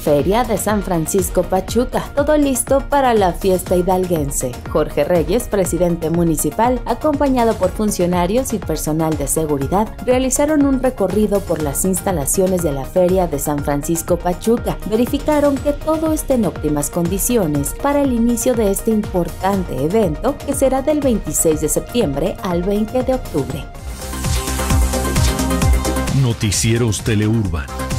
Feria de San Francisco Pachuca, todo listo para la fiesta hidalguense. Jorge Reyes, presidente municipal, acompañado por funcionarios y personal de seguridad, realizaron un recorrido por las instalaciones de la Feria de San Francisco Pachuca. Verificaron que todo esté en óptimas condiciones para el inicio de este importante evento que será del 26 de septiembre al 20 de octubre. Noticieros Teleurban